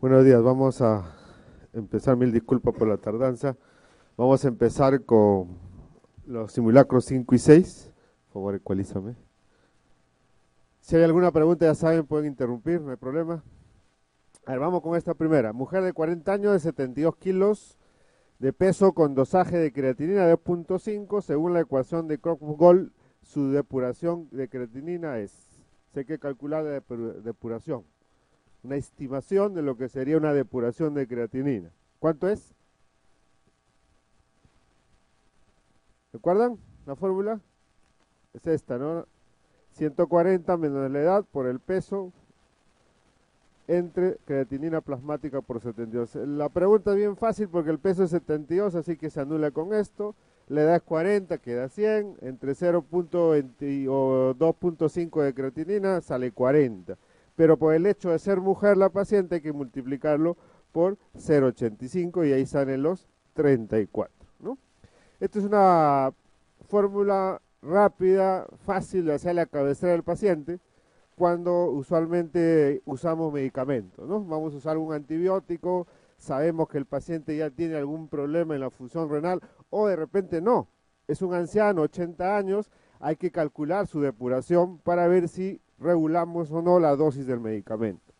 Buenos días, vamos a empezar, mil disculpas por la tardanza. Vamos a empezar con los simulacros 5 y 6. Por favor, ecualízame. Si hay alguna pregunta, ya saben, pueden interrumpir, no hay problema. A ver, vamos con esta primera. Mujer de 40 años, de 72 kilos de peso con dosaje de creatinina de 2.5. Según la ecuación de Kropp-Gold, su depuración de creatinina es. Sé que calcular la depuración una estimación de lo que sería una depuración de creatinina. ¿Cuánto es? ¿Recuerdan la fórmula? Es esta, ¿no? 140 menos la edad por el peso entre creatinina plasmática por 72. La pregunta es bien fácil porque el peso es 72, así que se anula con esto. La edad es 40, queda 100. Entre 0.20 o 2.5 de creatinina sale 40 pero por el hecho de ser mujer la paciente hay que multiplicarlo por 0,85 y ahí salen los 34. ¿no? Esta es una fórmula rápida, fácil de hacer la cabecera del paciente cuando usualmente usamos medicamentos. ¿no? Vamos a usar un antibiótico, sabemos que el paciente ya tiene algún problema en la función renal o de repente no, es un anciano, 80 años, hay que calcular su depuración para ver si regulamos o no la dosis del medicamento.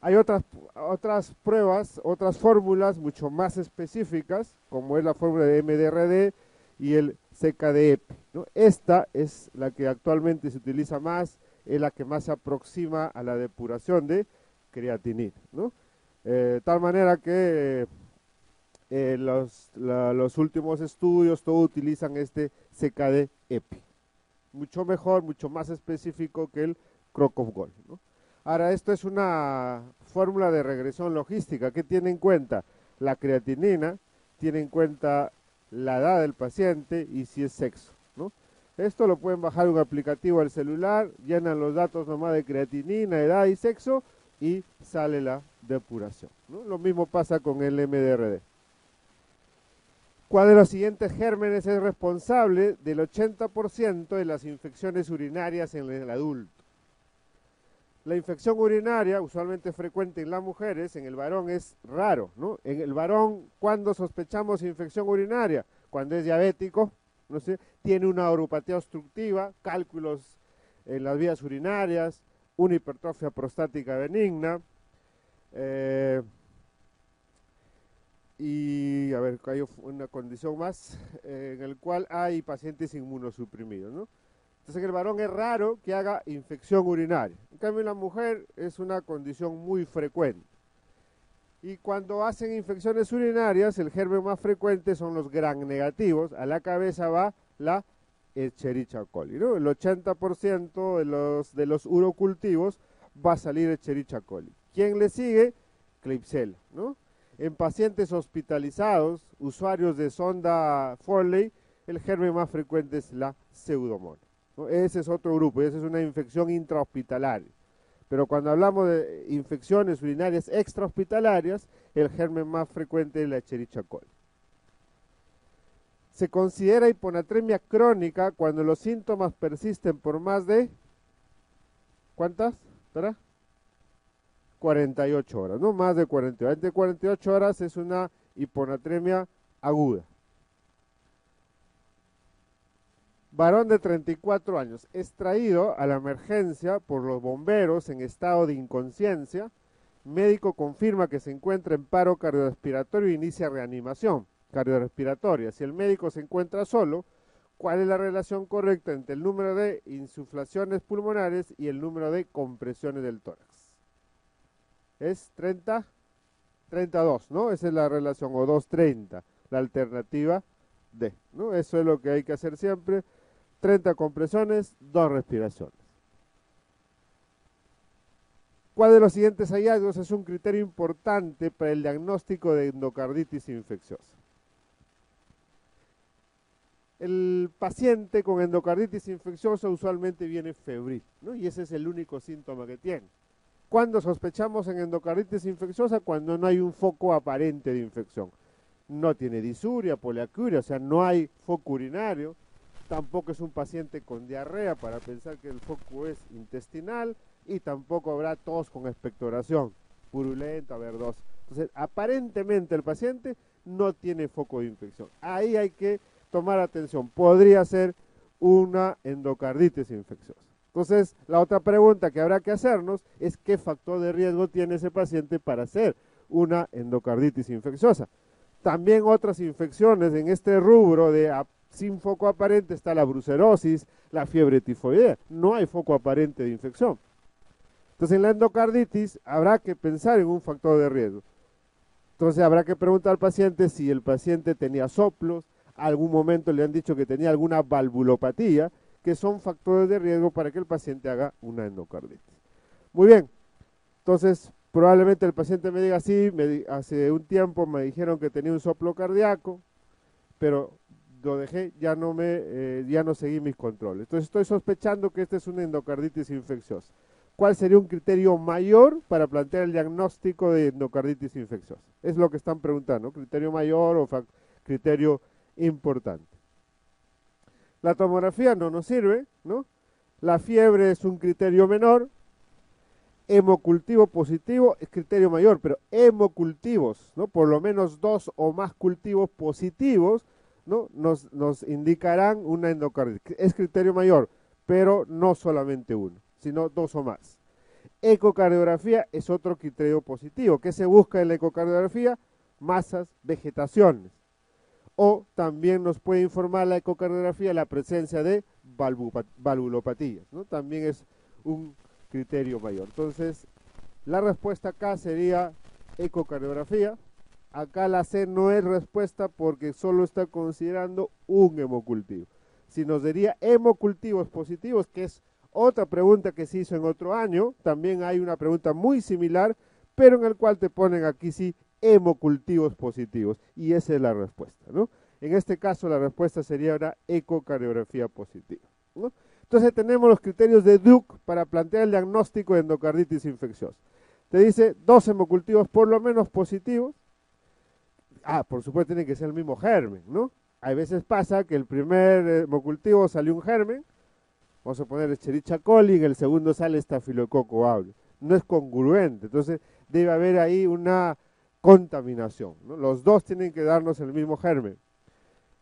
Hay otras, otras pruebas, otras fórmulas mucho más específicas, como es la fórmula de MDRD y el CKDEP. ¿no? Esta es la que actualmente se utiliza más, es la que más se aproxima a la depuración de creatinina. ¿no? Eh, tal manera que eh, los, los últimos estudios todos utilizan este CKD-EPI mucho mejor, mucho más específico que el Crocov Gold. Ahora, esto es una fórmula de regresión logística. ¿Qué tiene en cuenta? La creatinina, tiene en cuenta la edad del paciente y si es sexo. Esto lo pueden bajar un aplicativo al celular, llenan los datos nomás de creatinina, edad y sexo y sale la depuración. Lo mismo pasa con el MDRD. ¿Cuál de los siguientes gérmenes es responsable del 80% de las infecciones urinarias en el adulto? La infección urinaria, usualmente frecuente en las mujeres, en el varón es raro, ¿no? En el varón, ¿cuándo sospechamos infección urinaria? Cuando es diabético, no sé, tiene una oropatía obstructiva, cálculos en las vías urinarias, una hipertrofia prostática benigna, eh, y a ver, hay una condición más eh, en el cual hay pacientes inmunosuprimidos, ¿no? Entonces en el varón es raro que haga infección urinaria. En cambio la mujer es una condición muy frecuente. Y cuando hacen infecciones urinarias, el germen más frecuente son los gran negativos. A la cabeza va la Escherichia coli, ¿no? El 80% de los, de los urocultivos va a salir Escherichia coli. ¿Quién le sigue? Klebsiella, ¿no? En pacientes hospitalizados, usuarios de sonda Foley, el germen más frecuente es la pseudomonas. Ese es otro grupo, esa es una infección intrahospitalaria. Pero cuando hablamos de infecciones urinarias extrahospitalarias, el germen más frecuente es la Escherichia coli. Se considera hiponatremia crónica cuando los síntomas persisten por más de ¿cuántas? ¿Espera? 48 horas, no más de 48. De 48 horas es una hiponatremia aguda. Varón de 34 años, extraído a la emergencia por los bomberos en estado de inconsciencia. Médico confirma que se encuentra en paro cardiorrespiratorio e inicia reanimación cardiorrespiratoria. Si el médico se encuentra solo, ¿cuál es la relación correcta entre el número de insuflaciones pulmonares y el número de compresiones del tórax? Es 30, 32, ¿no? Esa es la relación, o 230, la alternativa D, ¿no? Eso es lo que hay que hacer siempre, 30 compresiones, 2 respiraciones. ¿Cuál de los siguientes hallazgos es un criterio importante para el diagnóstico de endocarditis infecciosa? El paciente con endocarditis infecciosa usualmente viene febril, ¿no? y ese es el único síntoma que tiene. ¿Cuándo sospechamos en endocarditis infecciosa? Cuando no hay un foco aparente de infección. No tiene disuria, poliacuria, o sea, no hay foco urinario. Tampoco es un paciente con diarrea para pensar que el foco es intestinal y tampoco habrá tos con expectoración. purulenta, verdosa. Entonces, aparentemente el paciente no tiene foco de infección. Ahí hay que tomar atención. Podría ser una endocarditis infecciosa. Entonces, la otra pregunta que habrá que hacernos es qué factor de riesgo tiene ese paciente para hacer una endocarditis infecciosa. También otras infecciones en este rubro de sin foco aparente está la brucerosis, la fiebre tifoidea. No hay foco aparente de infección. Entonces, en la endocarditis habrá que pensar en un factor de riesgo. Entonces, habrá que preguntar al paciente si el paciente tenía soplos, algún momento le han dicho que tenía alguna valvulopatía, que son factores de riesgo para que el paciente haga una endocarditis. Muy bien, entonces probablemente el paciente me diga, sí, hace un tiempo me dijeron que tenía un soplo cardíaco, pero lo dejé, ya no, me, eh, ya no seguí mis controles. Entonces estoy sospechando que esta es una endocarditis infecciosa. ¿Cuál sería un criterio mayor para plantear el diagnóstico de endocarditis infecciosa? Es lo que están preguntando, criterio mayor o criterio importante. La tomografía no nos sirve, ¿no? La fiebre es un criterio menor, hemocultivo positivo es criterio mayor, pero hemocultivos, ¿no? Por lo menos dos o más cultivos positivos, ¿no? Nos, indicarán una endocarditis. Es criterio mayor, pero no solamente uno, sino dos o más. Ecocardiografía es otro criterio positivo. ¿Qué se busca en la ecocardiografía? Masas, vegetaciones o también nos puede informar la ecocardiografía la presencia de valvulopatías, ¿no? También es un criterio mayor. Entonces, la respuesta acá sería ecocardiografía. Acá la C no es respuesta porque solo está considerando un hemocultivo. Si nos diría hemocultivos positivos, que es otra pregunta que se hizo en otro año, también hay una pregunta muy similar, pero en el cual te ponen aquí sí hemocultivos positivos. Y esa es la respuesta, ¿no? En este caso la respuesta sería una ecocardiografía positiva. Entonces tenemos los criterios de Duke para plantear el diagnóstico de endocarditis infecciosa. Te dice dos hemocultivos por lo menos positivos. Ah, por supuesto tiene que ser el mismo germen, ¿no? Hay veces pasa que el primer hemocultivo salió un germen, vamos a poner Escherichia coli, en el segundo sale estafilococo aureus. No es congruente, entonces debe haber ahí una contaminación. Los dos tienen que darnos el mismo germen.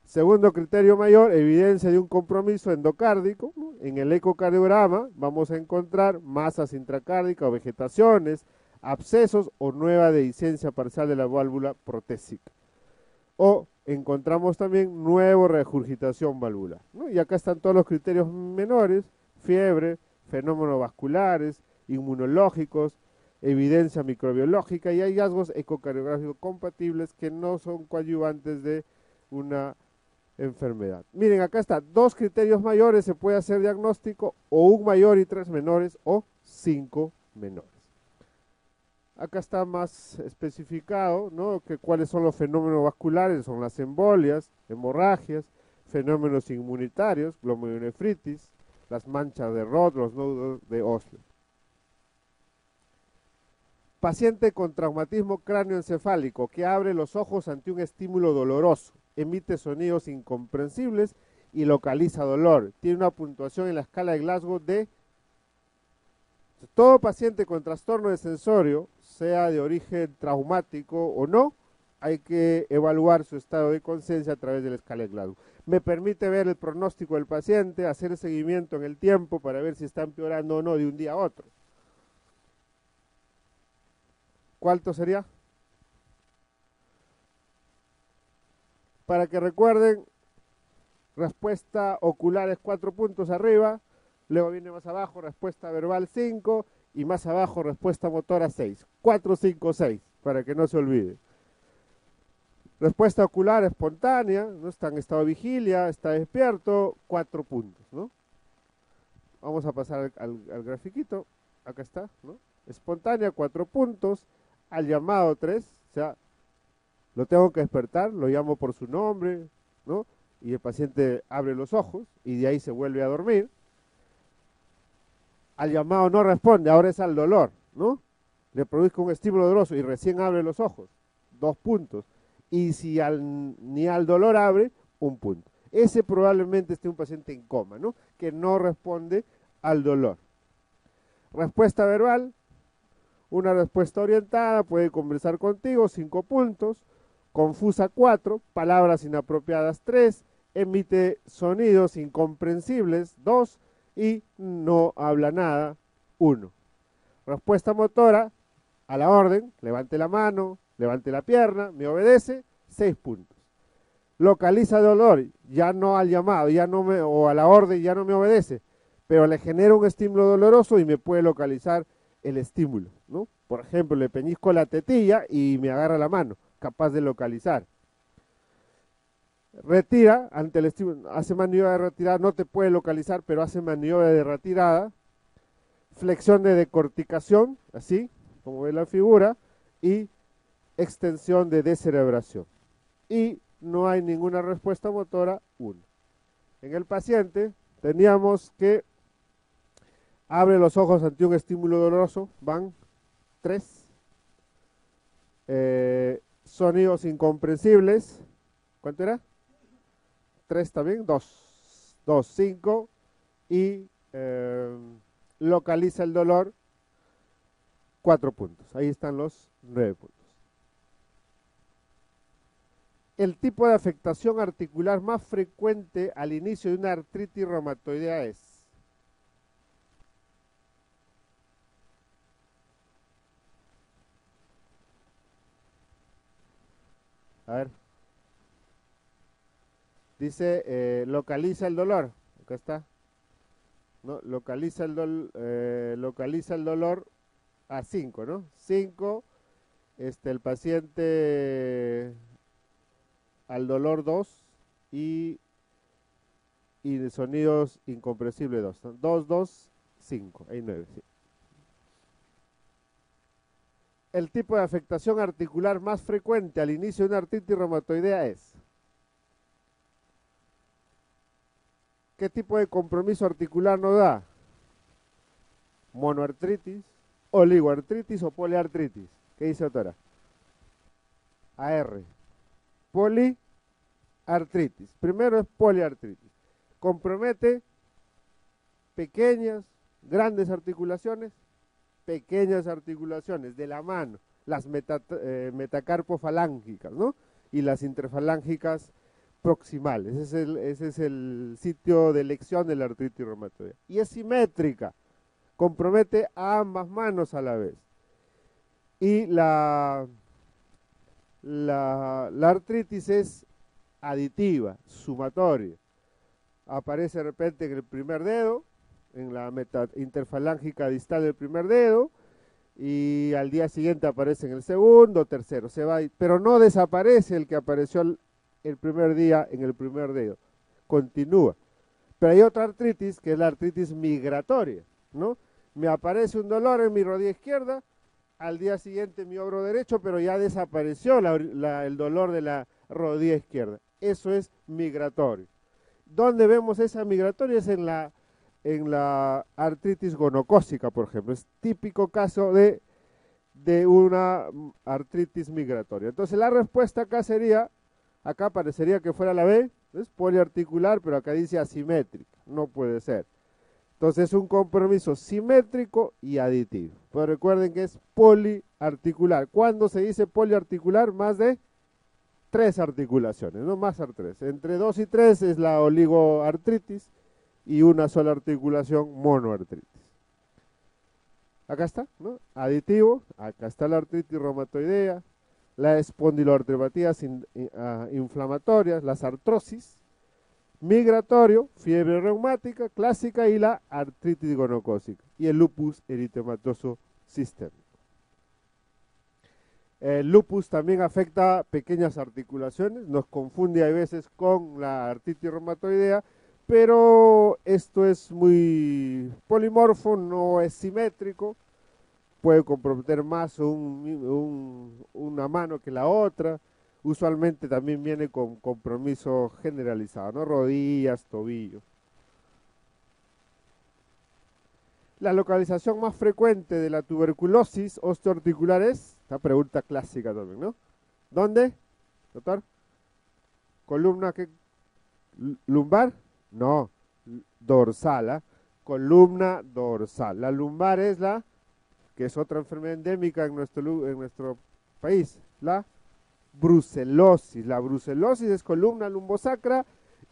Segundo criterio mayor, evidencia de un compromiso endocárdico. En el ecocardiograma vamos a encontrar masas intracárdicas o vegetaciones, abscesos o nueva dehiscencia parcial de la válvula protésica. O encontramos también nuevo regurgitación valvular. Y acá están todos los criterios menores, fiebre, fenómenos vasculares, inmunológicos, evidencia microbiológica y hallazgos ecocardiográficos compatibles que no son coadyuvantes de una enfermedad. Miren, acá está, dos criterios mayores se puede hacer diagnóstico, o un mayor y tres menores, o cinco menores. Acá está más especificado, ¿no? Que cuáles son los fenómenos vasculares, son las embolias, hemorragias, fenómenos inmunitarios, glomerulonefritis, las manchas de Roth, los nódulos de Osler. Paciente con traumatismo cráneoencefálico que abre los ojos ante un estímulo doloroso, emite sonidos incomprensibles y localiza dolor. Tiene una puntuación en la escala de Glasgow de todo paciente con trastorno de sensorio, sea de origen traumático o no, hay que evaluar su estado de conciencia a través de la escala de Glasgow. Me permite ver el pronóstico del paciente, hacer seguimiento en el tiempo para ver si está empeorando o no de un día a otro. ¿Cuánto sería? Para que recuerden, respuesta ocular es cuatro puntos arriba, luego viene más abajo respuesta verbal 5 y más abajo respuesta motora 6. 4, 5, 6, para que no se olvide. Respuesta ocular espontánea, no está en estado de vigilia, está despierto, cuatro puntos, ¿no? Vamos a pasar al, al grafiquito, acá está, ¿no? Espontánea, cuatro puntos, al llamado 3, o sea, lo tengo que despertar, lo llamo por su nombre, ¿no? Y el paciente abre los ojos y de ahí se vuelve a dormir. Al llamado no responde, ahora es al dolor, ¿no? Le produzco un estímulo doloroso y recién abre los ojos, dos puntos. Y si al, ni al dolor abre, un punto. Ese probablemente esté un paciente en coma, ¿no? Que no responde al dolor. Respuesta verbal, Una respuesta orientada, puede conversar contigo, cinco puntos. Confusa, cuatro. Palabras inapropiadas, tres. Emite sonidos incomprensibles, dos. Y no habla nada, uno. Respuesta motora, a la orden, levante la mano, levante la pierna, me obedece, seis puntos. Localiza dolor, ya no al llamado, ya no me, o a la orden, ya no me obedece, pero le genera un estímulo doloroso y me puede localizar el estímulo, ¿no? Por ejemplo, le peñizco la tetilla y me agarra la mano, capaz de localizar. Retira ante el estímulo, hace maniobra de retirada, no te puede localizar, pero hace maniobra de retirada. Flexión de decorticación, así, como ve la figura, y extensión de descerebración. Y no hay ninguna respuesta motora, 1. En el paciente teníamos que abre los ojos ante un estímulo doloroso, van 3. Eh, sonidos incomprensibles, ¿cuánto era? 3 también, 2. 2, 5. Y eh, localiza el dolor, 4 puntos. Ahí están los 9 puntos. El tipo de afectación articular más frecuente al inicio de una artritis reumatoidea es A ver. Dice, eh, localiza el dolor. Acá está. ¿No? Localiza el, eh, localiza el dolor a 5, ¿no? 5, este, el paciente al dolor 2 y, y sonidos incomprensibles 2. 2, 2, 5. Hay 9. El tipo de afectación articular más frecuente al inicio de una artritis reumatoidea es ¿Qué tipo de compromiso articular nos da? Monoartritis, oligoartritis o poliartritis. ¿Qué dice autora? AR. Poliartritis. Primero es poliartritis. Compromete pequeñas, grandes articulaciones, pequeñas articulaciones de la mano, las eh, metacarpofalángicas, ¿no? Y las interfalángicas proximales. Ese es, el, sitio de elección de la artritis reumatoidea. Y es simétrica compromete a ambas manos a la vez. Y la, la, artritis es aditiva, sumatoria. Aparece de repente en el primer dedo, en la meta interfalángica distal del primer dedo, y al día siguiente aparece en el segundo, tercero, se va, pero no desaparece el que apareció el, primer día en el primer dedo, continúa. Pero hay otra artritis que es la artritis migratoria, ¿no? me aparece un dolor en mi rodilla izquierda, al día siguiente mi hombro derecho, pero ya desapareció el dolor de la rodilla izquierda. Eso es migratorio. ¿Dónde vemos esa migratoria? Es en la, en la artritis gonocócica, por ejemplo. Es típico caso de, de una artritis migratoria. Entonces la respuesta acá sería, acá parecería que fuera la B, es poliarticular, pero acá dice asimétrica. No puede ser. Entonces es un compromiso simétrico y aditivo. Pero recuerden que es poliarticular. ¿Cuándo se dice poliarticular? Más de tres articulaciones, no más de tres. Entre dos y tres es la oligoartritis y una sola articulación monoartritis. Acá está, ¿no? Aditivo, acá está la artritis reumatoidea, la espondiloartropatías ah, inflamatorias, las artrosis, migratorio, fiebre reumática clásica y la artritis gonocócica y el lupus eritematoso sistémico. El lupus también afecta pequeñas articulaciones, nos confunde a veces con la artritis reumatoidea, pero esto es muy polimorfo, no es simétrico, puede comprometer más una mano que la otra, usualmente también viene con compromiso generalizado, ¿no? Rodillas, tobillos. La localización más frecuente de la tuberculosis osteoarticular es, esta pregunta clásica también, ¿no? ¿Dónde, doctor? ¿Columna que lumbar? No, dorsal, ¿ah? columna dorsal. La lumbar es la que es otra enfermedad endémica en nuestro, en nuestro país, la brucelosis. La brucelosis es columna lumbosacra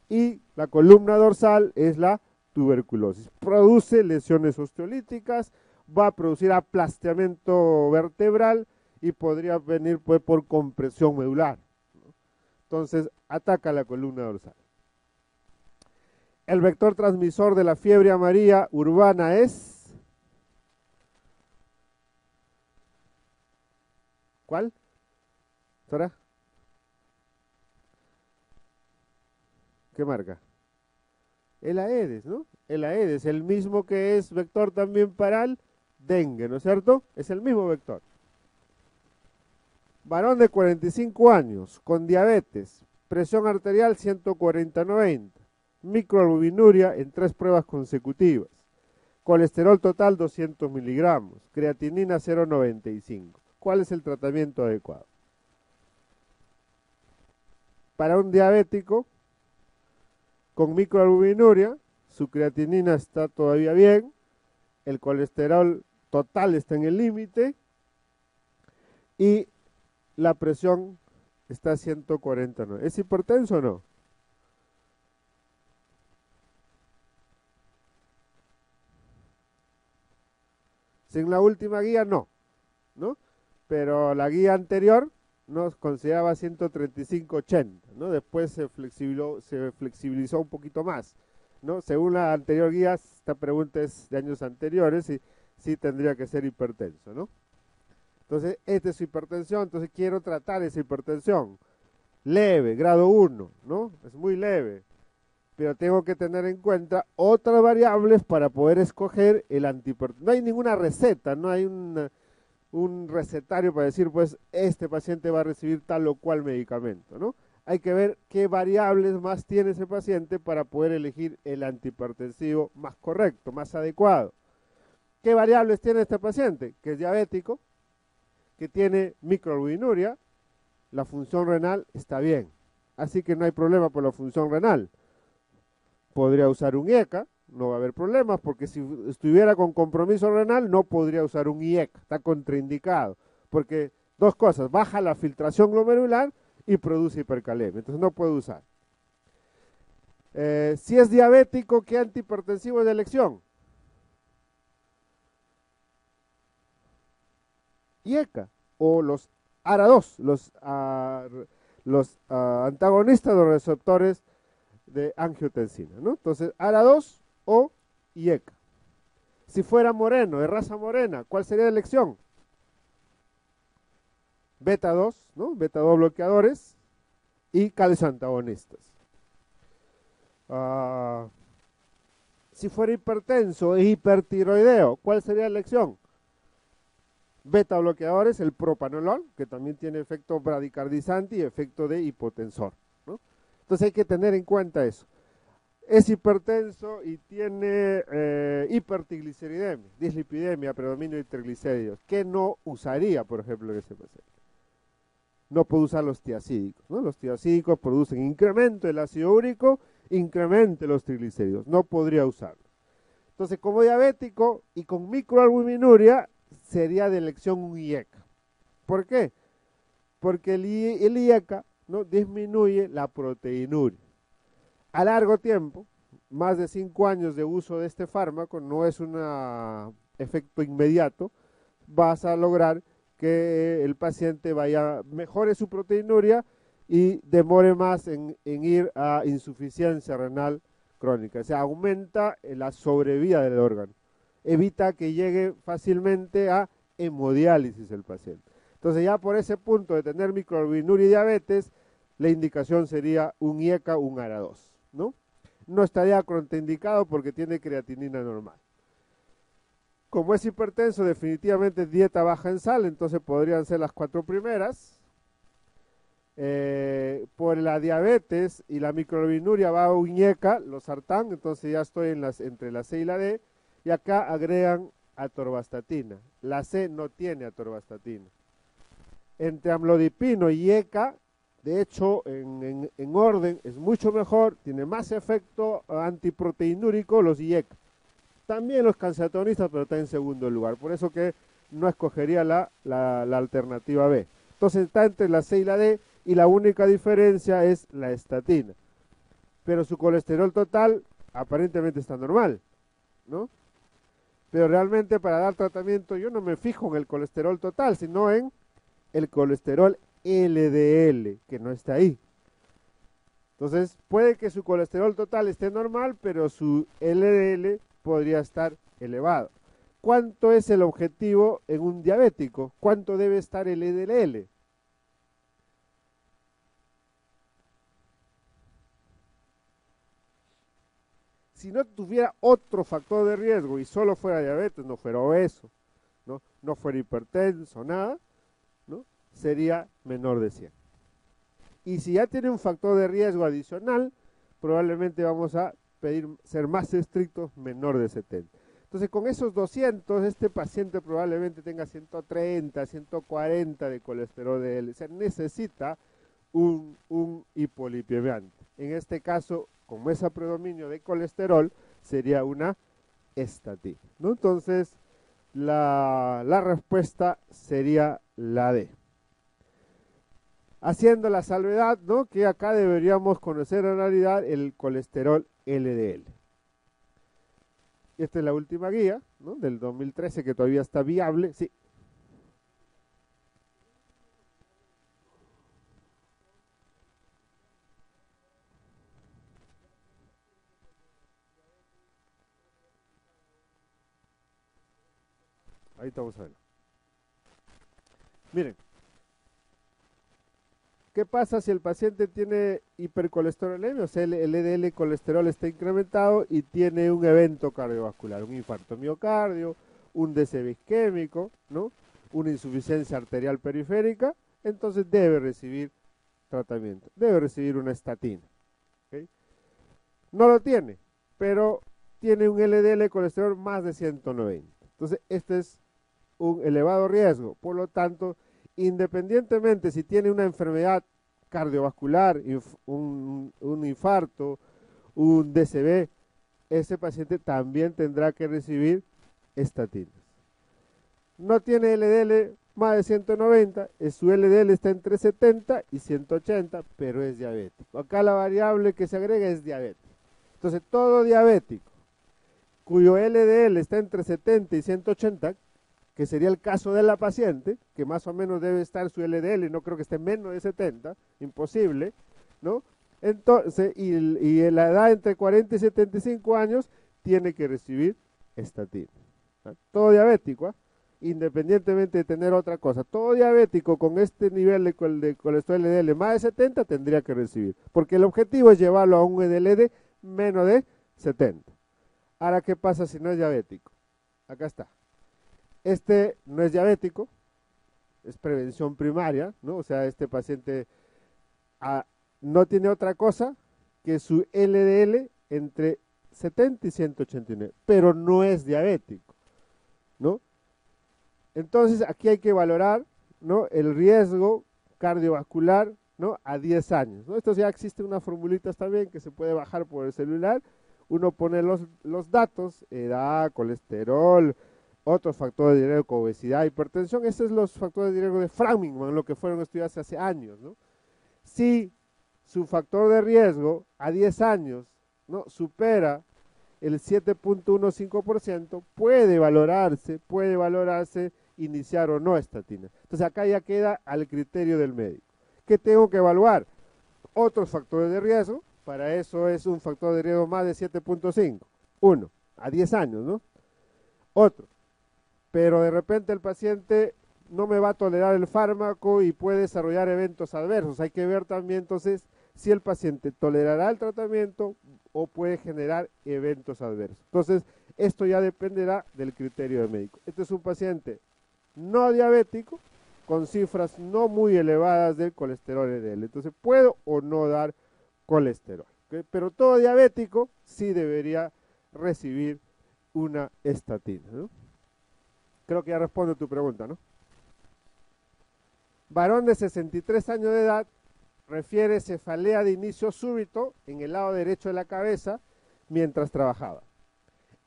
y la columna dorsal es la tuberculosis. Produce lesiones osteolíticas, va a producir aplastamiento vertebral y podría venir pues, por compresión medular. Entonces, ataca la columna dorsal. El vector transmisor de la fiebre amarilla urbana es... ¿Cuál? ¿Sora? ¿Qué marca? El Aedes, ¿no? El Aedes, el mismo que es vector también para el dengue, ¿no es cierto? Es el mismo vector. Varón de 45 años, con diabetes, presión arterial 140-90, microalbuminuria en tres pruebas consecutivas, colesterol total 200 miligramos, creatinina 0,95. ¿Cuál es el tratamiento adecuado? Para un diabético con microalbuminuria, su creatinina está todavía bien, el colesterol total está en el límite y la presión está a 149. ¿Es hipertenso o no? Sin la última guía no, ¿no? Pero la guía anterior nos consideraba 135-80, ¿no? Después se flexibilizó, se flexibilizó un poquito más, ¿no? Según la anterior guía, esta pregunta es de años anteriores y sí tendría que ser hipertenso, ¿no? Entonces, esta es su hipertensión, entonces quiero tratar esa hipertensión. Leve, grado 1, ¿no? Es muy leve. Pero tengo que tener en cuenta otras variables para poder escoger el antihipertensivo. No hay ninguna receta, no hay un recetario para decir, pues, este paciente va a recibir tal o cual medicamento, ¿no? Hay que ver qué variables más tiene ese paciente para poder elegir el antihipertensivo más correcto, más adecuado. ¿Qué variables tiene este paciente? Que es diabético, que tiene microalbuminuria, la función renal está bien. Así que no hay problema por la función renal. Podría usar un IECA, no va a haber problemas, porque si estuviera con compromiso renal no podría usar un IECA, está contraindicado. Porque dos cosas, baja la filtración glomerular y produce hipercalemia, entonces no puede usar. Eh, si es diabético, ¿qué antihipertensivo es de elección? IECA o los ARA2, los, los ah, antagonistas de los receptores de angiotensina. ¿no? Entonces, ARA2 o IECA. Si fuera moreno, de raza morena, ¿cuál sería la elección? Beta 2, ¿no? Beta 2 bloqueadores y calcio-antagonistas. Ah, si fuera hipertenso e hipertiroideo, ¿cuál sería la elección? beta bloqueadores, el propanolol, que también tiene efecto bradicardizante y efecto de hipotensor. Entonces hay que tener en cuenta eso. Es hipertenso y tiene eh, hipertrigliceridemia, dislipidemia, predominio de triglicéridos. ¿Qué no usaría, por ejemplo, en ese paciente? No puede usar los tiacídicos. Los tiacídicos producen incremento del ácido úrico, incremento de los triglicéridos. No podría usarlo. Entonces, como diabético y con microalbuminuria, sería de elección un IECA. ¿Por qué? Porque el, IECA ¿no? disminuye la proteinuria. A largo tiempo, más de cinco años de uso de este fármaco, no es un efecto inmediato, vas a lograr que el paciente vaya, mejore su proteinuria y demore más en, en ir a insuficiencia renal crónica. O sea, aumenta la sobrevida del órgano evita que llegue fácilmente a hemodiálisis el paciente. Entonces ya por ese punto de tener microalbuminuria y diabetes, la indicación sería un IECA, un ARA2, ¿no? No estaría contraindicado porque tiene creatinina normal. Como es hipertenso, definitivamente dieta baja en sal, entonces podrían ser las cuatro primeras. Eh, por la diabetes y la microalbuminuria va un IECA, los sartán, entonces ya estoy entre la C y la D y acá agregan atorvastatina. La C no tiene atorvastatina. Entre amlodipino y ECA, de hecho, en, orden es mucho mejor, tiene más efecto antiproteinúrico los IECA. También los cancetonistas, pero está en segundo lugar. Por eso que no escogería la, la, la alternativa B. Entonces está entre la C y la D y la única diferencia es la estatina. Pero su colesterol total aparentemente está normal, ¿no? Pero realmente para dar tratamiento yo no me fijo en el colesterol total, sino en el colesterol LDL, que no está ahí. Entonces, puede que su colesterol total esté normal, pero su LDL podría estar elevado. ¿Cuánto es el objetivo en un diabético? ¿Cuánto debe estar el LDL? si no tuviera otro factor de riesgo y solo fuera diabetes, no fuera obeso, no, no fuera hipertenso, nada. Sería menor de 100. Y si ya tiene un factor de riesgo adicional, probablemente vamos a pedir ser más estrictos, menor de 70. Entonces, con esos 200, este paciente probablemente tenga 130, 140 de colesterol de él. Se necesita un, un hipolipiemiante. En este caso, como ese predominio de colesterol, sería una estatina. ¿no? Entonces, la, la respuesta sería la D. Haciendo la salvedad, ¿no? Que acá deberíamos conocer en realidad el colesterol LDL. Esta es la última guía, ¿no? Del 2013 que todavía está viable. Sí, Ahí estamos a ver. Miren, ¿qué pasa si el paciente tiene hipercolesterolemia? O sea, el LDL colesterol está incrementado y tiene un evento cardiovascular, un infarto miocardio, un DCB isquémico, ¿no? Una insuficiencia arterial periférica, entonces debe recibir tratamiento, debe recibir una estatina. No lo tiene, pero tiene un LDL colesterol más de 190. Entonces, este es un elevado riesgo. Por lo tanto, independientemente si tiene una enfermedad cardiovascular, un, infarto, un DCB, ese paciente también tendrá que recibir estatinas. No tiene LDL más de 190, su LDL está entre 70 y 180, pero es diabético. Acá la variable que se agrega es diabetes. Entonces, todo diabético cuyo LDL está entre 70 y 180, que sería el caso de la paciente, que más o menos debe estar su LDL, no creo que esté menos de 70, imposible, ¿no? Entonces, y, y la edad entre 40 y 75 años tiene que recibir estatina. Todo diabético, ¿ah? independientemente de tener otra cosa, todo diabético con este nivel de, de colesterol LDL más de 70 tendría que recibir, porque el objetivo es llevarlo a un LDL menos de 70. Ahora, ¿qué pasa si no es diabético? Acá está. Este no es diabético, es prevención primaria, ¿no? O sea, este paciente ah, no tiene otra cosa que su LDL entre 70 y 189, pero no es diabético, ¿no? Entonces, aquí hay que valorar, ¿no? El riesgo cardiovascular, ¿no? A 10 años, ¿no? Esto ya existe una formulita también que se puede bajar por el celular. Uno pone los, los datos, edad, colesterol, otros factores de riesgo como obesidad, hipertensión, esos son los factores de riesgo de Framingham, lo que fueron estudiados hace años. Si su factor de riesgo a 10 años ¿no? supera el 7.15%, puede valorarse, puede valorarse iniciar o no estatina. Entonces acá ya queda al criterio del médico. ¿Qué tengo que evaluar? Otros factores de riesgo, para eso es un factor de riesgo más de 7.5. Uno, a 10 años, ¿no? Otro, pero de repente el paciente no me va a tolerar el fármaco y puede desarrollar eventos adversos. Hay que ver también entonces si el paciente tolerará el tratamiento o puede generar eventos adversos. Entonces, esto ya dependerá del criterio del médico. Este es un paciente no diabético con cifras no muy elevadas del colesterol LDL. Entonces, puedo o no dar colesterol. Pero todo diabético sí debería recibir una estatina. Creo que ya respondo tu pregunta, ¿no? Varón de 63 años de edad refiere cefalea de inicio súbito en el lado derecho de la cabeza mientras trabajaba.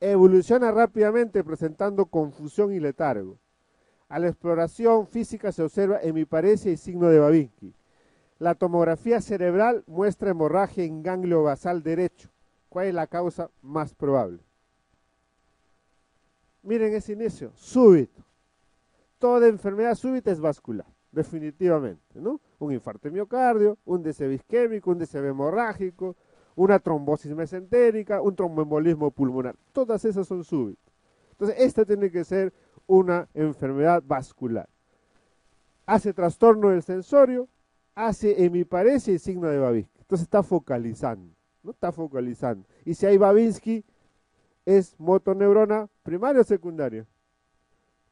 Evoluciona rápidamente presentando confusión y letargo. A la exploración física se observa hemiparesia y signo de Babinski. La tomografía cerebral muestra hemorragia en ganglio basal derecho. ¿Cuál es la causa más probable? Miren ese inicio, súbito. Toda enfermedad súbita es vascular, definitivamente, ¿no? Un infarto miocardio, un DCB isquémico, un DCB hemorrágico, una trombosis mesentérica, un tromboembolismo pulmonar. Todas esas son súbitas. Entonces, esta tiene que ser una enfermedad vascular. Hace trastorno del sensorio, hace hemiparesia y signo de Babinski. Entonces está focalizando, ¿no? Está focalizando. Y si hay Babinski, ¿es motoneurona primaria o secundaria?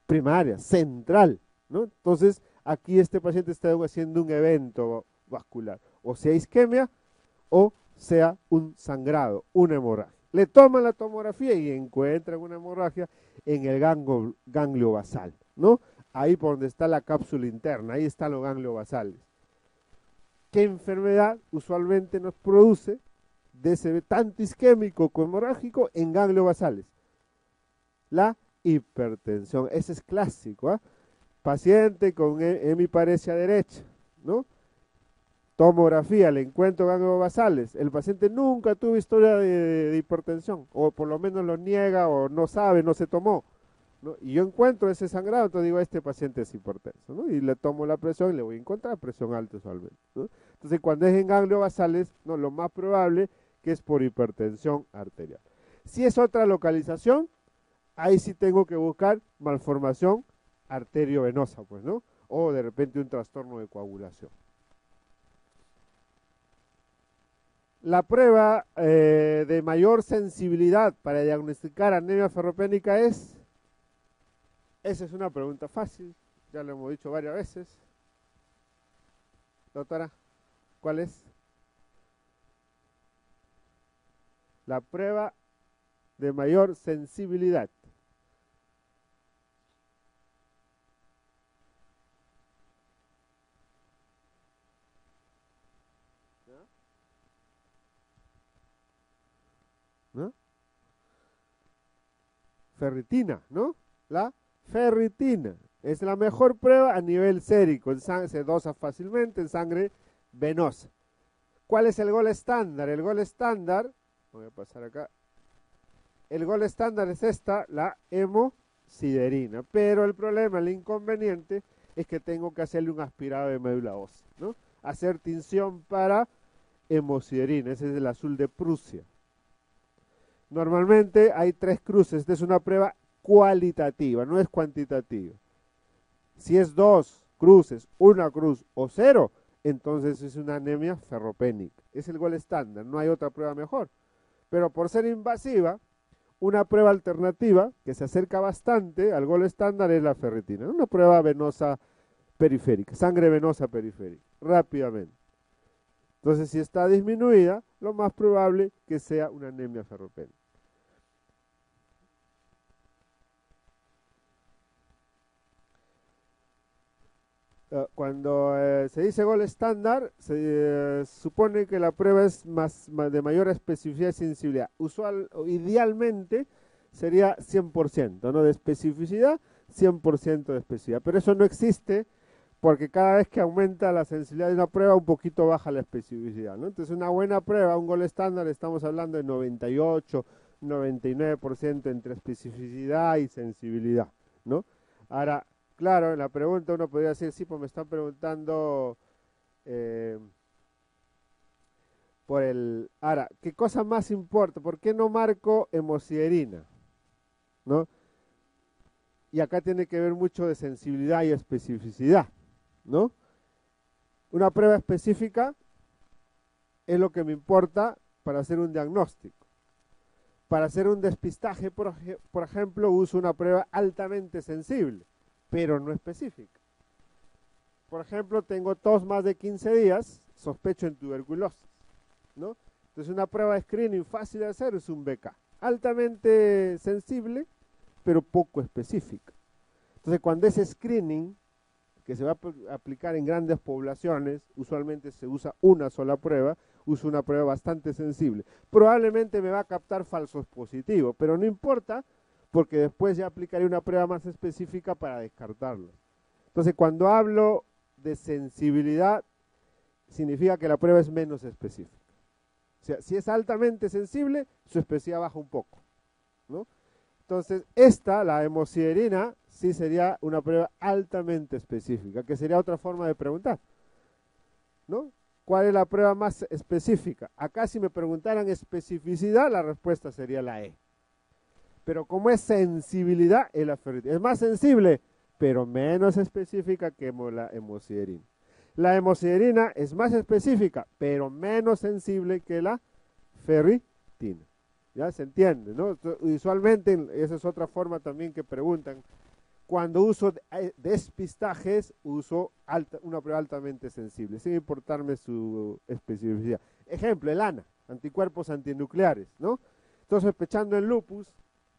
Primaria, central, ¿no? Entonces, aquí este paciente está haciendo un evento vascular. O sea isquemia o sea un sangrado, una hemorragia. Le toman la tomografía y encuentran una hemorragia en el ganglio, basal, ¿no? Ahí por donde está la cápsula interna, ahí están los ganglios basales. ¿Qué enfermedad usualmente nos produce DCB tanto isquémico como hemorrágico en ganglios basales? La hipertensión. Ese es clásico. ¿ah? Paciente con hemiparesia derecha, ¿no? Tomografía, le encuentro ganglios basales. El paciente nunca tuvo historia de, hipertensión, o por lo menos lo niega, o no sabe, no se tomó. Y yo encuentro ese sangrado, entonces digo, este paciente es hipertenso, ¿no? Y le tomo la presión y le voy a encontrar presión alta usualmente, Entonces, cuando es en ganglios basales, no, lo más probable que es por hipertensión arterial. Si es otra localización, ahí sí tengo que buscar malformación arteriovenosa, pues, ¿no? O de repente un trastorno de coagulación. La prueba eh, de mayor sensibilidad para diagnosticar anemia ferropénica es esa es una pregunta fácil, ya lo hemos dicho varias veces. Doctora, ¿cuál es? La prueba de mayor sensibilidad. ¿No? Ferritina, ¿no? La ferritina. Es la mejor prueba a nivel sérico. se dosa fácilmente en sangre venosa. ¿Cuál es el gol estándar? El gol estándar, voy a pasar acá. El gol estándar es esta, la hemosiderina. Pero el problema, el inconveniente, es que tengo que hacerle un aspirado de médula ósea, ¿no? Hacer tinción para hemosiderina, ese es el azul de Prusia. Normalmente hay tres cruces, esta es una prueba cualitativa, no es cuantitativa. Si es dos cruces, una cruz o cero, entonces es una anemia ferropénica. Es el gol estándar, no hay otra prueba mejor. Pero por ser invasiva, una prueba alternativa que se acerca bastante al gol estándar es la ferritina, una prueba venosa periférica, sangre venosa periférica, rápidamente. Entonces, si está disminuida, lo más probable que sea una anemia ferropénica. Cuando eh, se dice gol estándar, se eh, supone que la prueba es más, de mayor especificidad y sensibilidad. Usual, idealmente sería 100%, ¿no? De especificidad, 100% de especificidad. Pero eso no existe porque cada vez que aumenta la sensibilidad de una prueba, un poquito baja la especificidad, ¿no? Entonces, una buena prueba, un gol estándar, estamos hablando de 98, 99% entre especificidad y sensibilidad, ¿no? Ahora, Claro, la pregunta uno podría decir, sí, pues me están preguntando eh, por el... Ahora, ¿qué cosa más importa? ¿Por qué no marco hemosiderina? ¿No? Y acá tiene que ver mucho de sensibilidad y especificidad, ¿no? Una prueba específica es lo que me importa para hacer un diagnóstico. Para hacer un despistaje, por, por ejemplo, uso una prueba altamente sensible pero no específica. Por ejemplo, tengo tos más de 15 días, sospecho en tuberculosis, ¿no? Entonces una prueba de screening fácil de hacer es un BK, altamente sensible, pero poco específica. Entonces cuando ese screening, que se va a aplicar en grandes poblaciones, usualmente se usa una sola prueba, uso una prueba bastante sensible. Probablemente me va a captar falsos positivos, pero no importa porque después ya aplicaré una prueba más específica para descartarlo. Entonces, cuando hablo de sensibilidad, significa que la prueba es menos específica. O sea, si es altamente sensible, su especificidad baja un poco. ¿no? Entonces, esta, la hemosiderina, sí sería una prueba altamente específica, que sería otra forma de preguntar. ¿no? ¿Cuál es la prueba más específica? Acá si me preguntaran especificidad, la respuesta sería la E. Pero como es sensibilidad, es la ferritina. Es más sensible, pero menos específica que la hemosiderina. La hemosiderina es más específica, pero menos sensible que la ferritina. ¿Ya se entiende? ¿no? Usualmente, esa es otra forma también que preguntan, cuando uso eh, despistajes, uso una prueba altamente sensible, sin importarme su especificidad. Ejemplo, el ANA, anticuerpos antinucleares, ¿no? Estoy sospechando el lupus,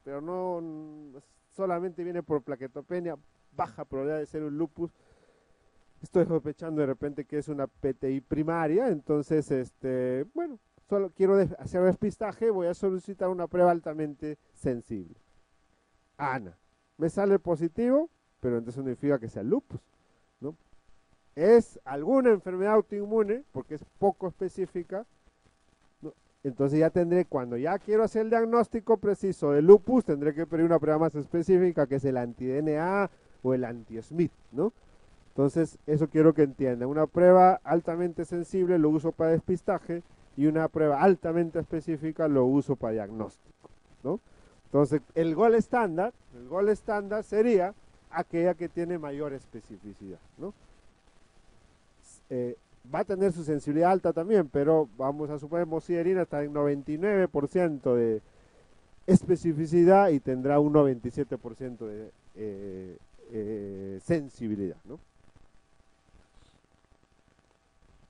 pero no solamente viene por plaquetopenia, baja probabilidad de ser un lupus. Estoy sospechando de repente que es una PTI primaria, entonces, este, bueno, solo quiero hacer despistaje, voy a solicitar una prueba altamente sensible. ANA me sale positivo, pero entonces no significa que sea lupus, ¿no? Es alguna enfermedad autoinmune, porque es poco específica, entonces ya tendré, cuando ya quiero hacer el diagnóstico preciso de lupus, tendré que pedir una prueba más específica, que es el anti-DNA o el anti-Smith, ¿no? Entonces, eso quiero que entiendan. Una prueba altamente sensible lo uso para despistaje y una prueba altamente específica lo uso para diagnóstico, ¿no? Entonces, el gol estándar, el gol estándar sería aquella que tiene mayor especificidad, ¿no? Eh, va a tener su sensibilidad alta también, pero vamos a suponer mosiderina está en 99% de especificidad y tendrá un 97% de eh, eh, sensibilidad, ¿no?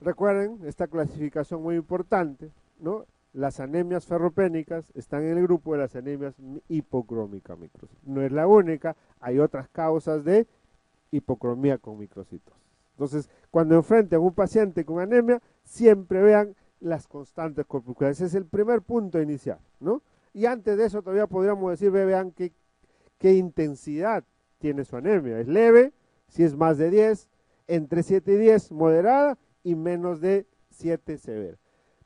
Recuerden esta clasificación muy importante, ¿no? las anemias ferropénicas están en el grupo de las anemias hipocrómicas microcitos. No es la única, hay otras causas de hipocromía con microcitos. Entonces, cuando enfrenten a un paciente con anemia, siempre vean las constantes corpusculares. Ese es el primer punto inicial, ¿no? Y antes de eso todavía podríamos decir, vean qué, qué intensidad tiene su anemia. Es leve, si es más de 10, entre 7 y 10 moderada y menos de 7 severa.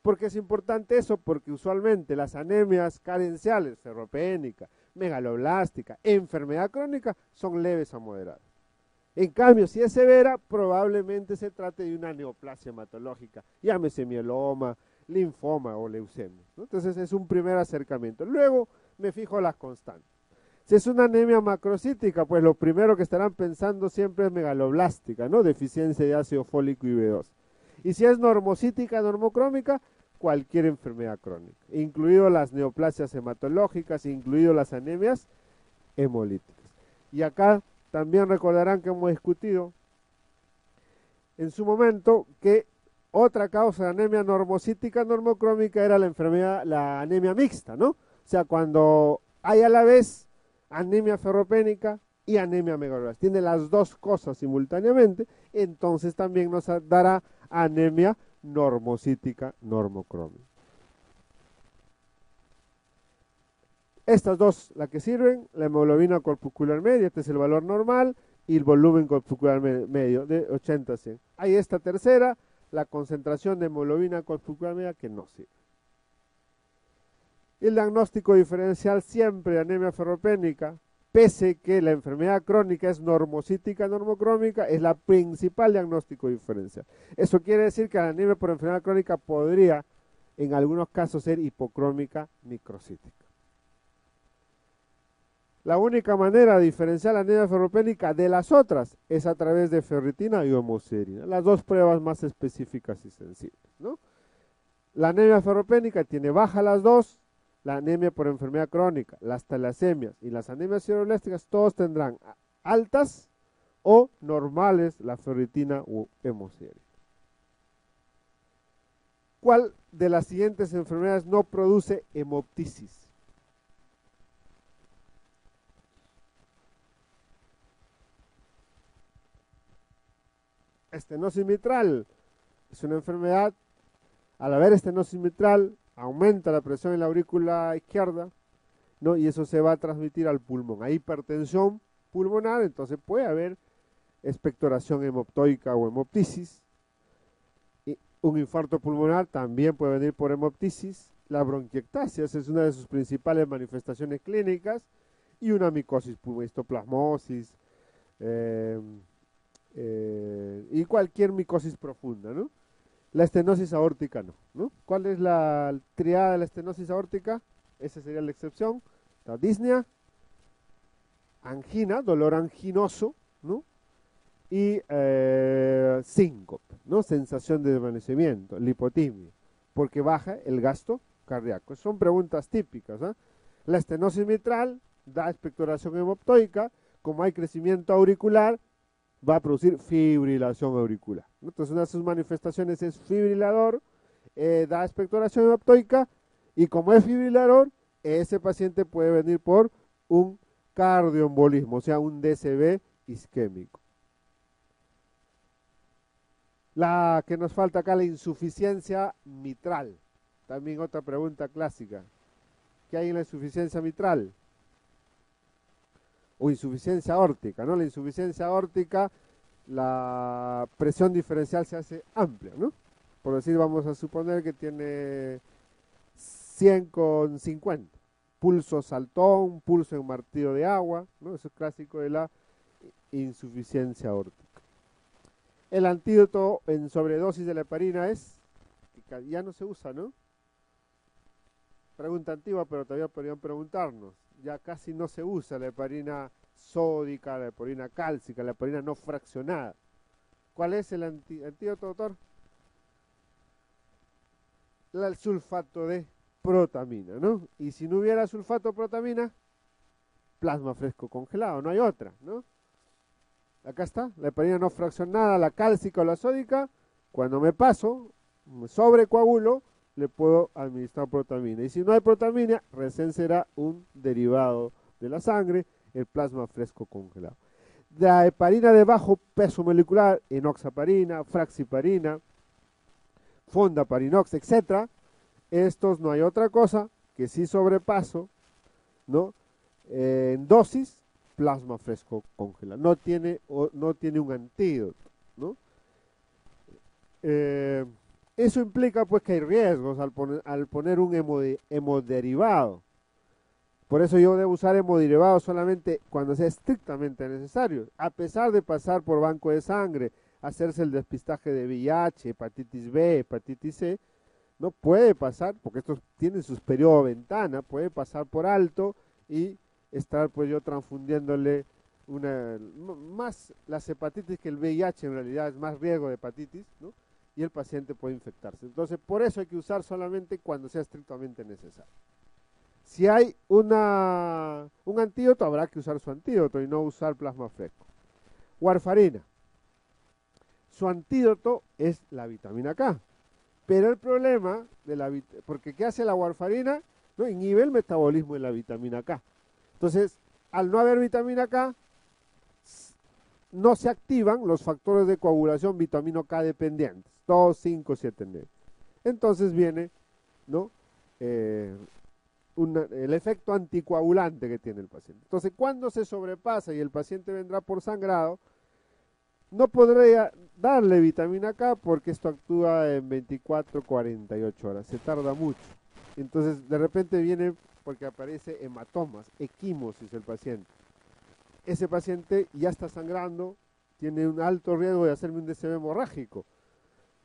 ¿Por qué es importante eso? Porque usualmente las anemias carenciales, ferropénica, megaloblástica, enfermedad crónica, son leves a moderadas. En cambio, si es severa, probablemente se trate de una neoplasia hematológica, llámese mieloma, linfoma o leucemia. Entonces es un primer acercamiento. Luego me fijo las constantes. Si es una anemia macrocítica, pues lo primero que estarán pensando siempre es megaloblástica, ¿no? Deficiencia de ácido fólico y B2. Y si es normocítica, normocrómica, cualquier enfermedad crónica, incluido las neoplasias hematológicas, incluido las anemias hemolíticas. Y acá también recordarán que hemos discutido en su momento que otra causa de anemia normocítica normocrómica era la enfermedad, la anemia mixta, ¿no? O sea, cuando hay a la vez anemia ferropénica y anemia megaloblástica, tiene las dos cosas simultáneamente, entonces también nos dará anemia normocítica normocrómica. Estas dos, la que sirven, la hemoglobina corpuscular media, este es el valor normal, y el volumen corpuscular medio de 80 a 100. Hay esta tercera, la concentración de hemoglobina corpuscular media que no sirve. El diagnóstico diferencial siempre de anemia ferropénica pese que la enfermedad crónica es normocítica normocrómica, es la principal diagnóstico diferencial. Eso quiere decir que la anemia por enfermedad crónica podría, en algunos casos, ser hipocrómica microcítica. La única manera de diferenciar la anemia ferropénica de las otras es a través de ferritina y homociderina, las dos pruebas más específicas y sensibles. La anemia ferropénica tiene baja las dos, la anemia por enfermedad crónica, las talasemias y las anemias cerebrolésticas, todos tendrán altas o normales la ferritina u hemociderina. ¿Cuál de las siguientes enfermedades no produce hemoptisis? Estenosis mitral es una enfermedad, al haber estenosis mitral, aumenta la presión en la aurícula izquierda ¿no? Y eso se va a transmitir al pulmón. Hay hipertensión pulmonar, entonces puede haber expectoración hemoptoica o hemoptisis. Un infarto pulmonar también puede venir por hemoptisis. La bronquiectasia es una de sus principales manifestaciones clínicas y una micosis histoplasmosis eh, eh, y cualquier micosis profunda, ¿no? La estenosis aórtica no. ¿Cuál es la triada de la estenosis aórtica? Esa sería la excepción. La disnea, angina, dolor anginoso, ¿no? Y eh, síncope, ¿no? Sensación de desvanecimiento, lipotimia, porque baja el gasto cardíaco. Son preguntas típicas. ¿ah? La estenosis mitral da expectoración hemoptoica, como hay crecimiento auricular, va a producir fibrilación auricular. Entonces, una de sus manifestaciones es fibrilador, eh, da expectoración hemoptoica, y como es fibrilador, ese paciente puede venir por un cardioembolismo, o sea, un DCB isquémico. La que nos falta acá, la insuficiencia mitral. También otra pregunta clásica. ¿Qué hay en la insuficiencia mitral? O insuficiencia aórtica, ¿no? La insuficiencia aórtica, la presión diferencial se hace amplia, ¿no? Por decir, vamos a suponer que tiene 100 con 50. Pulso saltón, pulso en martillo de agua, ¿no? Eso es clásico de la insuficiencia aórtica. El antídoto en sobredosis de la heparina es, ya no se usa, ¿no? Pregunta antigua, pero todavía podrían preguntarnos. Ya casi no se usa la heparina sódica, la heparina cálcica, la heparina no fraccionada. ¿Cuál es el antídoto, doctor? El sulfato de protamina, ¿no? Y si no hubiera sulfato de protamina, plasma fresco congelado, no hay otra, ¿no? Acá está, la heparina no fraccionada, la cálcica o la sódica, cuando me paso, me sobrecoagulo, le puedo administrar protamina. Y si no hay protamina, recién será un derivado de la sangre, el plasma fresco congelado. La heparina de bajo peso molecular, enoxaparina, fraxiparina, fondaparinox, etc. Estos no hay otra cosa que si sobrepaso, ¿no? en dosis, plasma fresco congelado. No tiene, no tiene un antídoto, ¿no? Eh, eso implica pues que hay riesgos al poner, al poner un hemodiderivado. Por eso yo debo usar hemodiderivado solamente cuando sea estrictamente necesario. A pesar de pasar por banco de sangre, hacerse el despistaje de VIH, hepatitis B, hepatitis C, no puede pasar, porque esto tiene sus periodos ventana, puede pasar por alto y estar pues yo transfundiéndole una más las hepatitis que el VIH en realidad es más riesgo de hepatitis, ¿no? Y el paciente puede infectarse. Entonces, por eso hay que usar solamente cuando sea estrictamente necesario. Si hay una, un antídoto, habrá que usar su antídoto y no usar plasma fresco. Warfarina. Su antídoto es la vitamina K. Pero el problema de la porque ¿qué hace la warfarina? No, inhibe el metabolismo de la vitamina K. Entonces, al no haber vitamina K, no se activan los factores de coagulación vitamina K dependientes. 2, 5, 7, 9. Entonces viene ¿no? Eh, el efecto anticoagulante que tiene el paciente. Entonces, cuando se sobrepasa y el paciente vendrá por sangrado, no podría darle vitamina K porque esto actúa en 24, 48 horas. Se tarda mucho. Entonces, de repente viene porque aparece hematomas, equimosis el paciente. Ese paciente ya está sangrando, tiene un alto riesgo de hacerme un DCB hemorrágico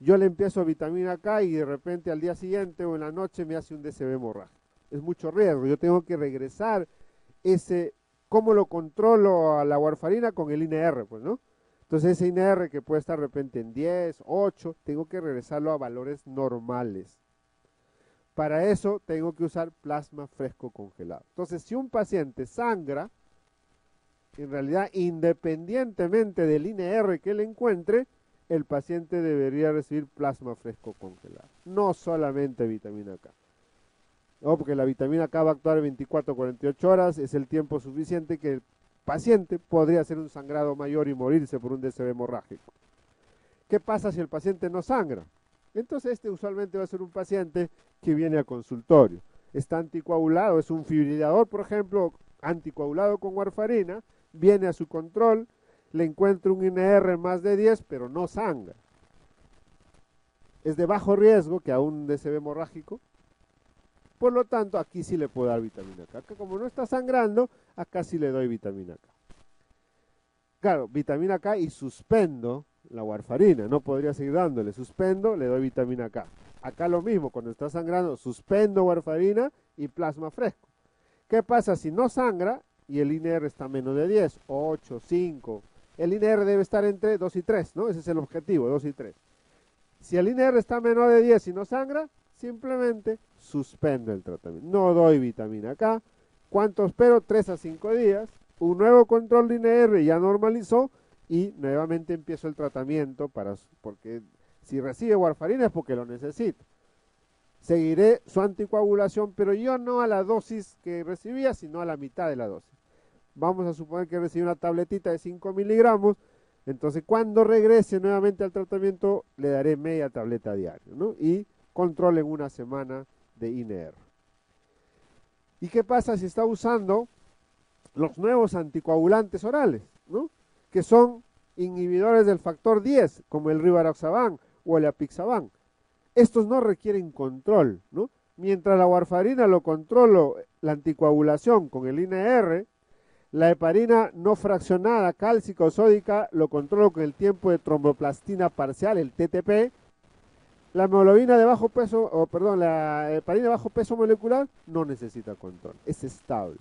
yo le empiezo vitamina K y de repente al día siguiente o en la noche me hace un DCB hemorrágico. Es mucho riesgo. Yo tengo que regresar ese, ¿cómo lo controlo a la warfarina? Con el INR, pues, ¿no? Entonces ese INR que puede estar de repente en 10, 8, tengo que regresarlo a valores normales. Para eso tengo que usar plasma fresco congelado. Entonces, si un paciente sangra, en realidad, independientemente del INR que le encuentre, el paciente debería recibir plasma fresco congelado, no solamente vitamina K. No, porque la vitamina K va a actuar 24 48 horas, es el tiempo suficiente que el paciente podría hacer un sangrado mayor y morirse por un DCB hemorrágico. ¿Qué pasa si el paciente no sangra? Entonces este usualmente va a ser un paciente que viene al consultorio. está anticoagulado, es un fibrilador, por ejemplo, anticoagulado con warfarina, viene a su control, le encuentra un INR más de 10, pero no sangra. Es de bajo riesgo que aún DCB hemorrágico. Por lo tanto, aquí sí le puedo dar vitamina K. Como no está sangrando, acá sí le doy vitamina K. Claro, vitamina K y suspendo la warfarina. No podría seguir dándole. Suspendo, le doy vitamina K. Acá lo mismo, cuando está sangrando, suspendo warfarina y plasma fresco. ¿Qué pasa si no sangra y el INR está menos de 10, 8, 5? El INR debe estar entre 2 y 3, ¿no? Ese es el objetivo, 2 y 3. Si el INR está menor de 10 y no sangra, simplemente suspendo el tratamiento. No doy vitamina K. ¿Cuánto espero? 3 a 5 días. Un nuevo control de INR ya normalizó y nuevamente empiezo el tratamiento para porque si recibe warfarina es porque lo necesita. Seguiré su anticoagulación, pero yo no a la dosis que recibía, sino a la mitad de la dosis. Vamos a suponer que recibe una tabletita de 5 miligramos, entonces cuando regrese nuevamente al tratamiento le daré media tableta diaria, ¿no? Y control en una semana de INR. ¿Y qué pasa si está usando los nuevos anticoagulantes orales, ¿no? Que son inhibidores del factor 10, como el rivaroxaban o el apixaban. Estos no requieren control, ¿no? Mientras la warfarina lo controlo, la anticoagulación con el INR, la heparina no fraccionada cálcica o sódica lo controlo con el tiempo de tromboplastina parcial, el TTP. La hemoglobina de bajo peso, o perdón, la heparina de bajo peso molecular no necesita control, es estable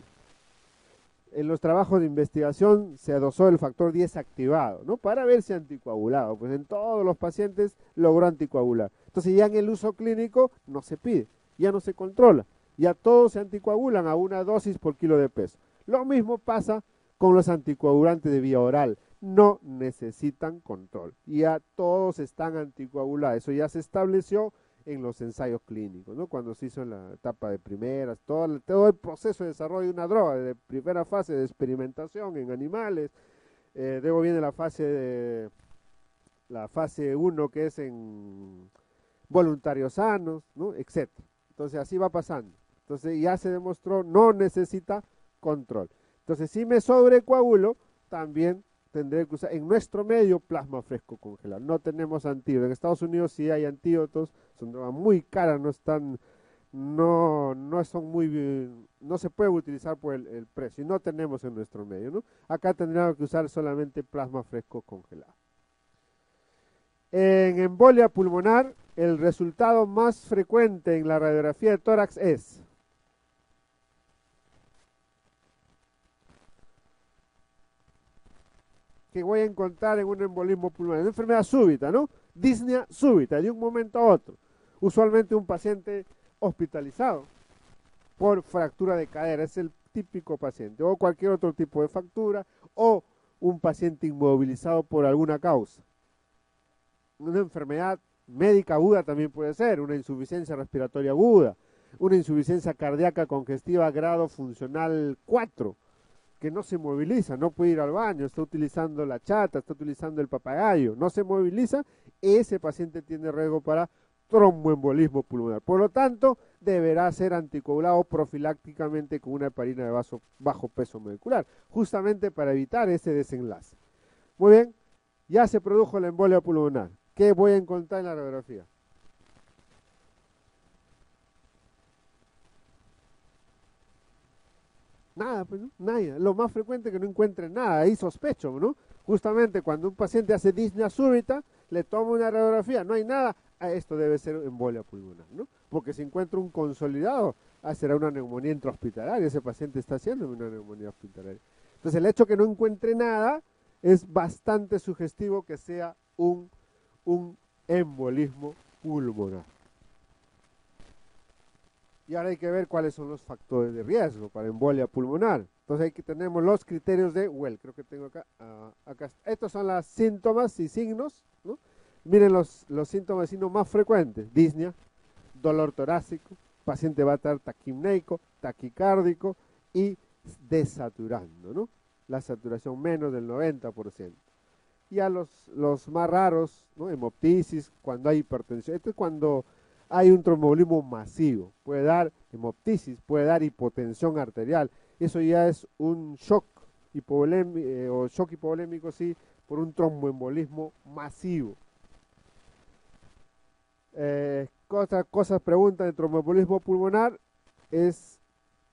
en los trabajos de investigación se adosó el factor 10 activado, ¿no? Para ver si anticoagulado. Pues en todos los pacientes logró anticoagular. Entonces ya en el uso clínico no se pide, ya no se controla. Ya todos se anticoagulan a una dosis por kilo de peso. Lo mismo pasa con los anticoagulantes de vía oral. No necesitan control. Ya todos están anticoagulados. Eso ya se estableció en los ensayos clínicos, ¿no? Cuando se hizo en la etapa de primeras, todo el, proceso de desarrollo de una droga, de primera fase de experimentación en animales, eh, luego viene la fase de, la fase 1 que es en voluntarios sanos, ¿no? Entonces así va pasando. Entonces ya se demostró no necesita control. Entonces si me sobrecoagulo, también tendré que usar en nuestro medio plasma fresco congelado. No tenemos antídotos. En Estados Unidos sí hay antídotos, son muy caras, no están, no, no son muy, no se puede utilizar por el, precio y no tenemos en nuestro medio, ¿no? Acá tendríamos que usar solamente plasma fresco congelado. En embolia pulmonar, el resultado más frecuente en la radiografía de tórax es que voy a encontrar en un embolismo pulmonar, una enfermedad súbita, ¿no? Disnea súbita, de un momento a otro. Usualmente un paciente hospitalizado por fractura de cadera, es el típico paciente, o cualquier otro tipo de fractura, o un paciente inmovilizado por alguna causa. Una enfermedad médica aguda también puede ser, una insuficiencia respiratoria aguda, una insuficiencia cardíaca congestiva grado funcional 4, que no se moviliza, no puede ir al baño, está utilizando la chata, está utilizando el papagayo, no se moviliza, ese paciente tiene riesgo para tromboembolismo pulmonar. Por lo tanto, deberá ser anticoagulado profilácticamente con una heparina de bajo peso molecular, justamente para evitar ese desenlace. Muy bien, ya se produjo la embolia pulmonar. ¿Qué voy a encontrar en la radiografía? Nada, pues, ¿no? Nada. Lo más frecuente es que no encuentre nada, ahí sospecho, ¿no? Justamente cuando un paciente hace disnea súbita, le toma una radiografía, no hay nada, ah, esto debe ser embolia pulmonar, ¿no? Porque si encuentra un consolidado, ah, será una neumonía intrahospitalaria, ese paciente está haciendo una neumonía hospitalaria. Entonces el hecho que no encuentre nada es bastante sugestivo que sea un, un embolismo pulmonar. Y ahora hay que ver cuáles son los factores de riesgo para embolia pulmonar. Entonces aquí tenemos los criterios de Well, creo que tengo acá, acá. Estos son los síntomas y signos. ¿no? Miren los, los síntomas y signos más frecuentes. Disnea, dolor torácico, paciente va a estar taquimneico, taquicárdico y desaturando, ¿no? La saturación menos del 90%. Y a los, los más raros, ¿no? Hemoptisis, cuando hay hipertensión. Esto es cuando hay un tromboembolismo masivo. Puede dar hemoptisis, puede dar hipotensión arterial. Eso ya es un shock hipovolémico, eh, o shock hipovolémico, sí, por un tromboembolismo masivo. Eh, otra cosa pregunta de tromboembolismo pulmonar es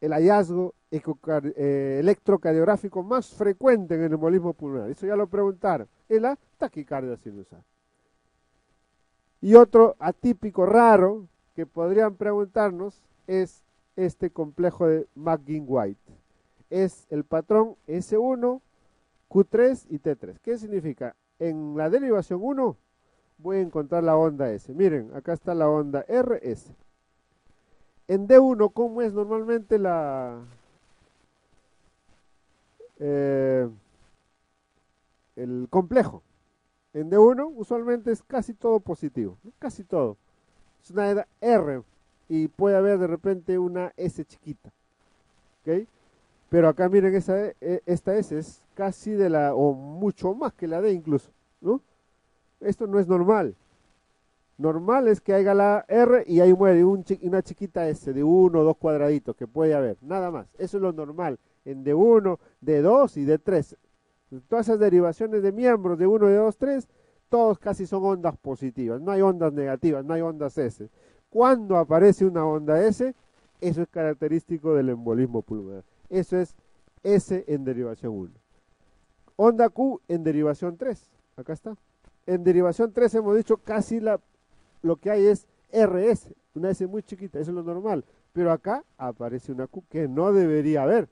el hallazgo eh, electrocardiográfico más frecuente en el embolismo pulmonar. Eso ya lo preguntaron. Es la taquicardia sinusal. Y otro atípico raro que podrían preguntarnos es este complejo de McGinn-White. Es el patrón S1, Q3 y T3. ¿Qué significa? En la derivación 1 voy a encontrar la onda S. Miren, acá está la onda RS. En D1, ¿cómo es normalmente la... Eh, el complejo? En D1 usualmente es casi todo positivo, casi todo. Es una R y puede haber de repente una S chiquita. ¿ok? Pero acá miren, e, esta S es casi de la, o mucho más que la D incluso. ¿no? Esto no es normal. Normal es que haya la R y ahí muere una chiquita S de uno o dos cuadraditos que puede haber, nada más. Eso es lo normal en D1, D2 y D3. Todas esas derivaciones de miembros de 1, de 2, 3, todos casi son ondas positivas, no hay ondas negativas, no hay ondas S. Cuando aparece una onda S, eso es característico del embolismo pulmonar. Eso es S en derivación 1. Onda Q en derivación 3. Acá está. En derivación 3 hemos dicho casi la, lo que hay es RS, una S muy chiquita, eso es lo normal. Pero acá aparece una Q que no debería haber.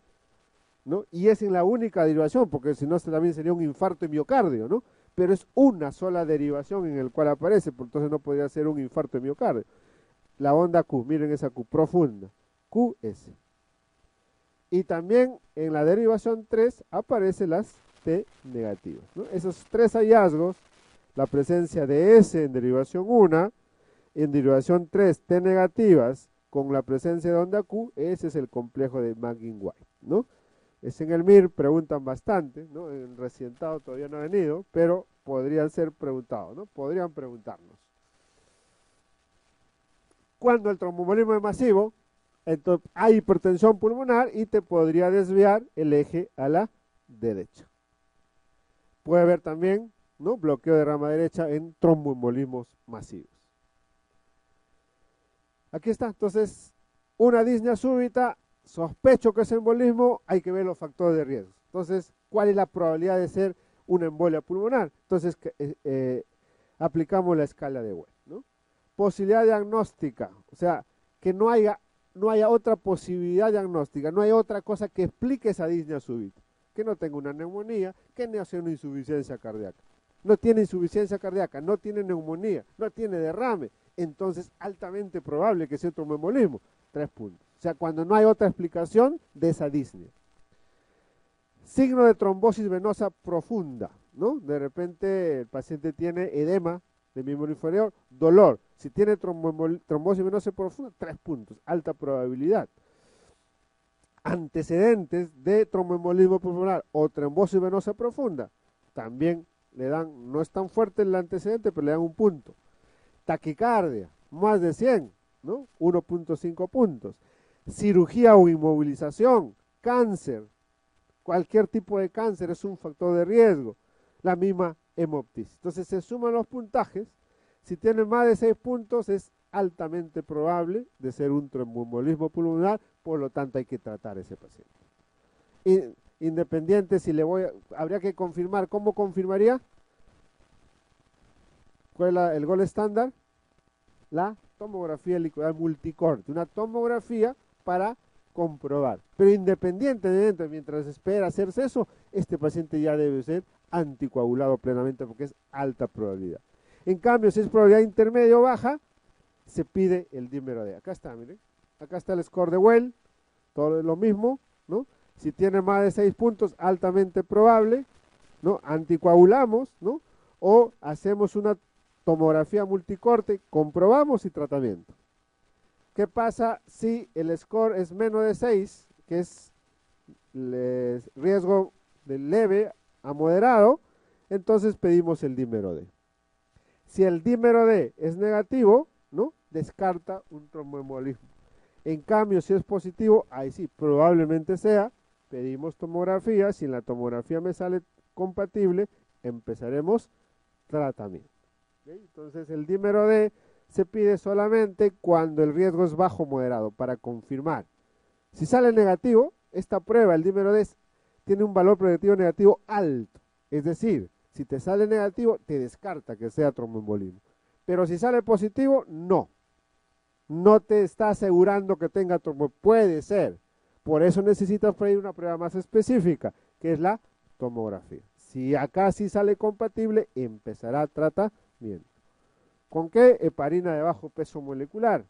¿No? Y es en la única derivación, porque si no también sería un infarto de miocardio, ¿no? Pero es una sola derivación en el cual aparece, por entonces no podría ser un infarto de miocardio. La onda Q, miren esa Q profunda, QS. Y también en la derivación 3 aparecen las T negativas. Esos tres hallazgos, la presencia de S en derivación 1, en derivación 3 T negativas, con la presencia de onda Q, ese es el complejo de Magin-White, ¿no? Es en el MIR, preguntan bastante, ¿no? En recientado todavía no ha venido, pero podrían ser preguntados, ¿no? Podrían preguntarnos. Cuando el tromboembolismo es masivo, entonces hay hipertensión pulmonar y te podría desviar el eje a la derecha. Puede haber también ¿no? bloqueo de rama derecha en tromboembolismos masivos. Aquí está, entonces, una disnea súbita sospecho que es embolismo, hay que ver los factores de riesgo. Entonces, ¿cuál es la probabilidad de ser una embolia pulmonar? Entonces, eh, eh, aplicamos la escala de. ¿no? Posibilidad diagnóstica, o sea, que no haya, no haya otra posibilidad diagnóstica, no hay otra cosa que explique esa disnea súbita. Que no tenga una neumonía, que no sea una insuficiencia cardíaca. No tiene insuficiencia cardíaca, no tiene neumonía, no tiene derrame. Entonces, altamente probable que sea otro embolismo. Tres puntos. O sea, cuando no hay otra explicación de esa disnea. Signo de trombosis venosa profunda, ¿no? De repente el paciente tiene edema del miembro inferior, dolor. Si tiene trombosis venosa profunda, tres puntos, alta probabilidad. Antecedentes de tromboembolismo pulmonar o trombosis venosa profunda, también le dan, no es tan fuerte el antecedente, pero le dan un punto. Taquicardia, más de 100, ¿no? 1.5 puntos cirugía o inmovilización, cáncer, cualquier tipo de cáncer es un factor de riesgo, la misma hemoptisis. Entonces se suman los puntajes, si tiene más de 6 puntos es altamente probable de ser un tromboembolismo pulmonar, por lo tanto hay que tratar a ese paciente. independiente si le voy, a, habría que confirmar, ¿cómo confirmaría? ¿Cuál es el gol estándar? La tomografía helicoidal multicorte, una tomografía para comprobar. Pero independientemente, mientras espera hacerse eso, este paciente ya debe ser anticoagulado plenamente porque es alta probabilidad. En cambio, si es probabilidad intermedio baja, se pide el dímero D. Acá está, miren. Acá está el score de Well, todo es lo mismo, ¿no? Si tiene más de 6 puntos, altamente probable, ¿no? Anticoagulamos, ¿no? O hacemos una tomografía multicorte, comprobamos y tratamiento. ¿Qué pasa si el score es menos de 6, que es riesgo de leve a moderado? Entonces pedimos el dímero D. Si el dímero D es negativo, ¿no? descarta un tromboembolismo. En cambio, si es positivo, ahí sí, probablemente sea, pedimos tomografía, si en la tomografía me sale compatible, empezaremos tratamiento. Entonces el dímero D se pide solamente cuando el riesgo es bajo moderado, para confirmar. Si sale negativo, esta prueba, el dímero D, tiene un valor predictivo negativo alto. Es decir, si te sale negativo, te descarta que sea tromboembolismo. Pero si sale positivo, no. No te está asegurando que tenga tromboembolismo. Puede ser. Por eso necesitas pedir una prueba más específica, que es la tomografía. Si acá sí sale compatible, empezará tratamiento. ¿Con qué? Heparina de bajo peso molecular.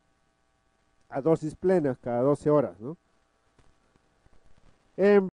A dosis plenas cada 12 horas, ¿no? En